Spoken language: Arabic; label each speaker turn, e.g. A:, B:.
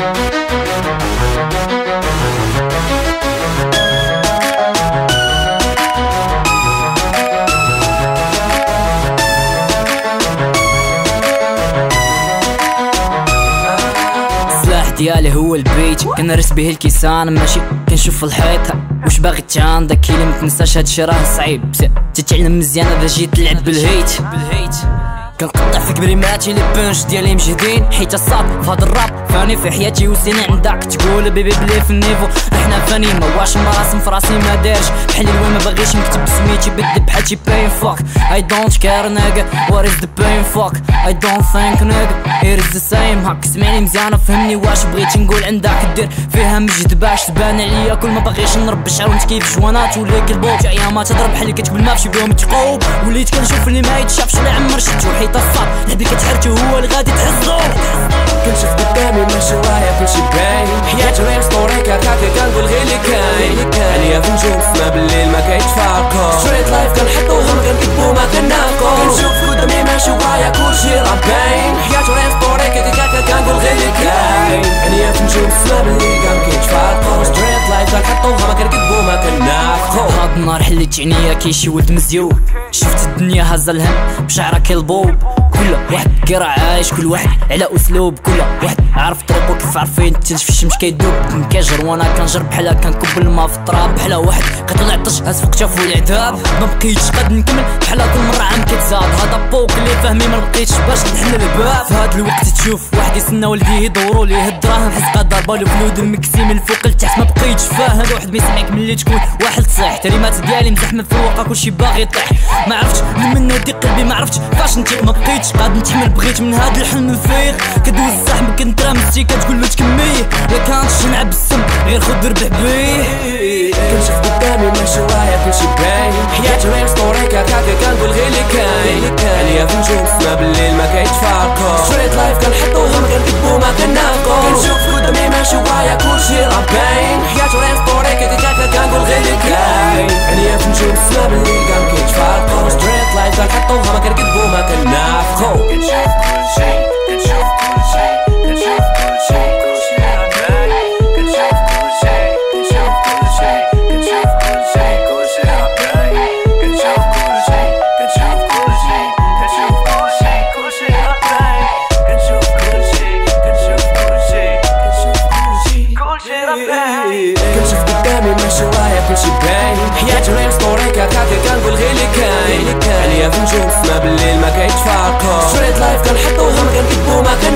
A: Thank you. ديالي هو البيت. كنرس به الكيسان ماشي كنشوف الحيط. واش باغي تعاندك كي ما تنساش. هادشي راه صعيب. تتعلم مزيان اذا جيت تلعب بالهيت. كنقطع في كبريماتي لي بونش ديالي مجهدين. حيت الصاد في هاد الراب فاني في حياتي وسيني عندك تقول بيبي بلي في النيفو. إحنا فاني ما واش مراسم في راسي ما دارش. بحال الوين ما باغيش نكتب سميتي بدي بحال شي باين فوك اي دونت كير نيغا وات از ذا باين فوك اي دونت ثينك نيغا ات از ذا سيم هاك سمعني مزيان فهمني واش بغيتي نقول عندك دير فيها مجد باش تبان عليا كل ما باغيش نرب الشعر وانت كيف جوانات ولا قلبوك ايامات تضرب بحال كتقول ما فشي بهم تقوب وليت كنشوف اللي ما يتشافش اللي عمر شتو الصاد لعبي كتحرتو هو اللي غادي تحزو
B: كنشوف قدامي ماشي ورايا كلشي باين. حياتي ريم ستوري كاكاكي كنقول غير اللي كاين. عليا في نجوم سما بالليل ما كيتفارقو ستريت لايف كنحطوهم كنكتبو
A: حليت عينيا كيشي ولد مزيوب شفت الدنيا هزا الهم بشعرها كالبوب كل واحد كيرا عايش كل واحد على أسلوب كل واحد عارف طريقو كيف عارفين التلج في الشمس كيدوب. كنكاجر وأنا كنجر بحال كنكب الماء في التراب. بحال واحد قتل عطش هاز فوق تافو العذاب. ما بقيتش قد نكمل. بحال كل مرة عام كتزاد هذا بوك اللي فاهمي ما بقيتش باش نحل الباب. في هاد الوقت تشوف واحد يسنى والديه يدورو ليه الدراهم. حس قد ضربه له فلود المكسي من الفوق لتحت. ما بقيتش فاهم. واحد ما يسمعك ملي تكون واحد تصيح تريمات ديالي مزحمه في الواقع كلشي باغي يطيح. ما عرفتش. من قلبي ما عرفتش. فاش نتيق ما بقيتش قاد نتحمل بغيت من هاد الحلم الفيق كدوز الزحمه كنترامسي كتقول ما تكميه لا كانتش نلعب السم غير خد ربح بيه.
B: كنشوف قدامي ماشي ورايا كلشي باين. حياتي ريم ستوري كاكاكا كنقول غير اللي كاين. عليا في نجوم سما بالليل ما كيتفارقو ستريت لايف كنحطوهم كنكتبو ما كناقو كنشوف قدامي ماشي ورايا كلشي راه باين. حياتي ريم ستوري كاكاكا كنقول غير اللي كاين. عليا في نجوم سما بالليل ما كيتفارقو ستريت لايف كنحطوها ما كنكتبو كنشوف قدامي ماشي ورايا كلشي باين حياتي rhyme story كاكاكي كنقول غير اللي كاين عليا في نجوم سما بالليل ما كيتفارقو street life كنحطوهم كنكتبو ما كناقو